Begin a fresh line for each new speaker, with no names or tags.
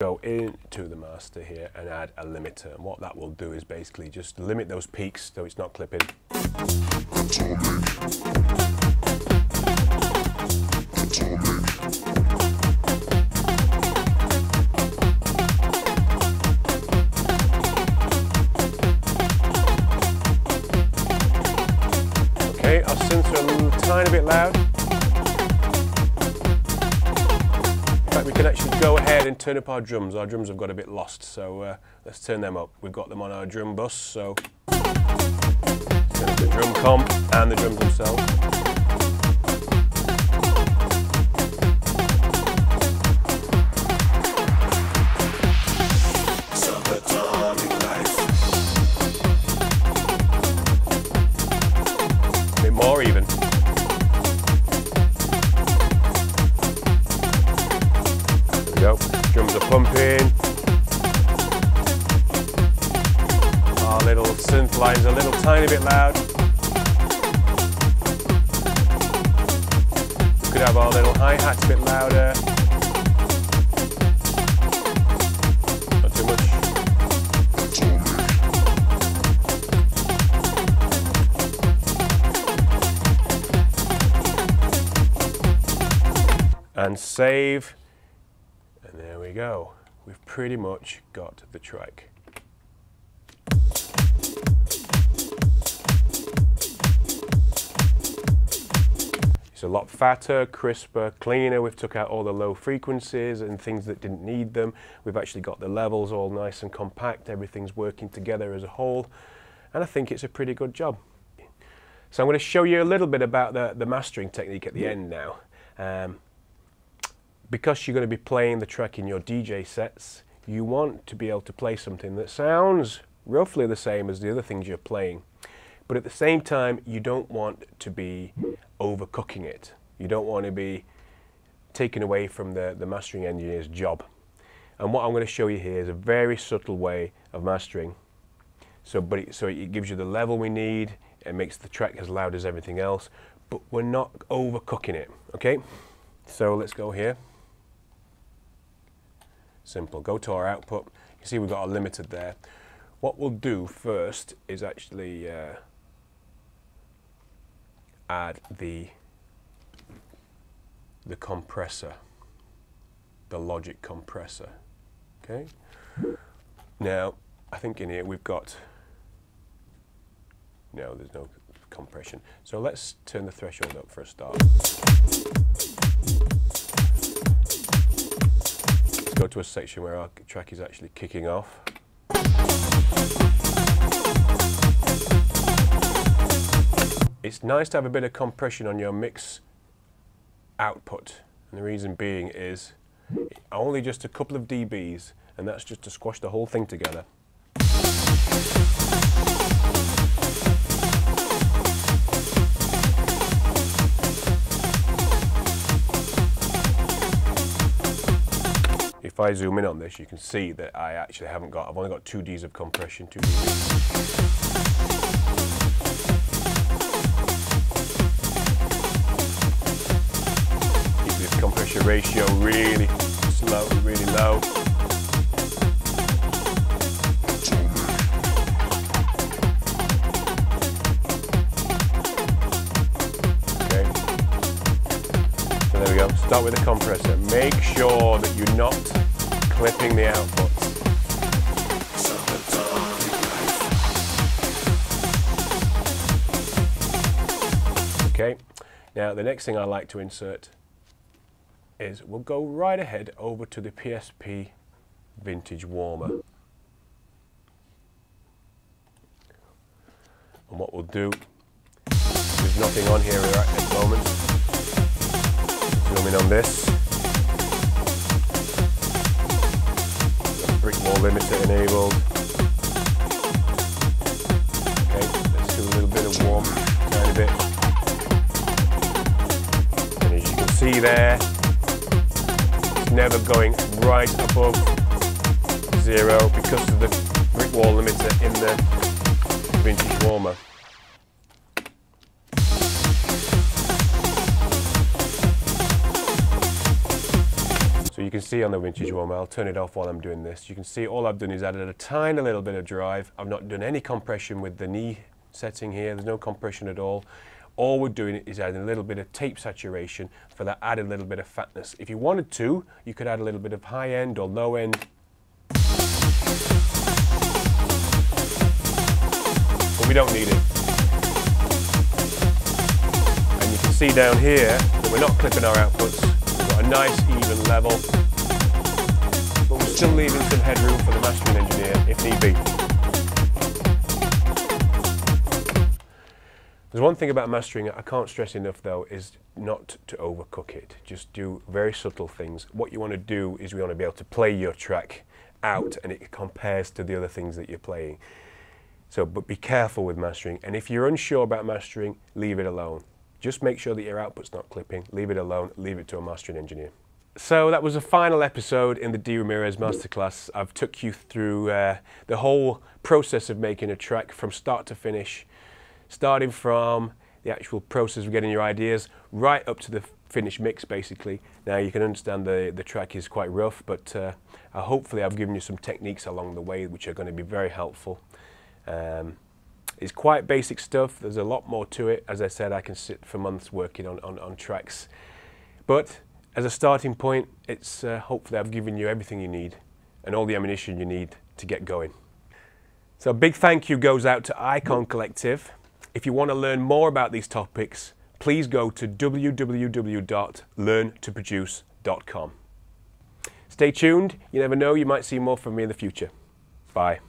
go into the master here and add a limiter. And what that will do is basically just limit those peaks so it's not clipping. Okay, our synths are a tiny bit loud. And turn up our drums. Our drums have got a bit lost, so uh, let's turn them up. We've got them on our drum bus, so the drum comp and the drums themselves. Line's a little tiny bit loud. We could have our little hi-hats a bit louder. Not too much. and save. And there we go. We've pretty much got the track. It's a lot fatter, crisper, cleaner. We've took out all the low frequencies and things that didn't need them. We've actually got the levels all nice and compact. Everything's working together as a whole. And I think it's a pretty good job. So I'm going to show you a little bit about the, the mastering technique at the end now. Um, because you're going to be playing the track in your DJ sets, you want to be able to play something that sounds roughly the same as the other things you're playing. But at the same time, you don't want to be overcooking it. You don't want to be taken away from the, the mastering engineer's job. And what I'm going to show you here is a very subtle way of mastering. So, but it, so it gives you the level we need, it makes the track as loud as everything else, but we're not overcooking it, okay? So let's go here. Simple, go to our output. You see we've got our limiter there. What we'll do first is actually uh, add the the compressor, the logic compressor. Okay. Now, I think in here we've got no, there's no compression. So let's turn the threshold up for a start. Let's go to a section where our track is actually kicking off. It's nice to have a bit of compression on your mix output. And the reason being is only just a couple of dBs, and that's just to squash the whole thing together. If I zoom in on this, you can see that I actually haven't got, I've only got two Ds of compression, two dBs. Ratio really slow, really low. Okay. So there we go. Start with the compressor. Make sure that you're not clipping the output. Okay. Now the next thing I like to insert is we'll go right ahead over to the PSP Vintage Warmer. And what we'll do, there's nothing on here at the moment. Zoom in on this. Brick wall limiter enabled. Okay, let's do a little bit of warm, tiny bit. And as you can see there, never going right above zero because of the brick wall limiter in the vintage warmer. So you can see on the vintage warmer, I'll turn it off while I'm doing this. You can see all I've done is added a tiny little bit of drive. I've not done any compression with the knee setting here. There's no compression at all. All we're doing is adding a little bit of tape saturation for that added little bit of fatness. If you wanted to, you could add a little bit of high end or low end. But we don't need it. And you can see down here that we're not clipping our outputs. We've got a nice even level, but we're still leaving some headroom for the mastering engineer if need be. There's one thing about mastering I can't stress enough though is not to overcook it. Just do very subtle things. What you want to do is we want to be able to play your track out and it compares to the other things that you're playing. So, but be careful with mastering. And if you're unsure about mastering, leave it alone. Just make sure that your output's not clipping. Leave it alone. Leave it to a mastering engineer. So that was a final episode in the D Ramirez Masterclass. I've took you through uh, the whole process of making a track from start to finish starting from the actual process of getting your ideas right up to the finished mix basically. Now you can understand the, the track is quite rough but uh, hopefully I've given you some techniques along the way which are going to be very helpful. Um, it's quite basic stuff, there's a lot more to it. As I said I can sit for months working on, on, on tracks but as a starting point it's uh, hopefully I've given you everything you need and all the ammunition you need to get going. So a big thank you goes out to Icon Collective if you want to learn more about these topics, please go to www.learntoproduce.com. Stay tuned, you never know, you might see more from me in the future. Bye.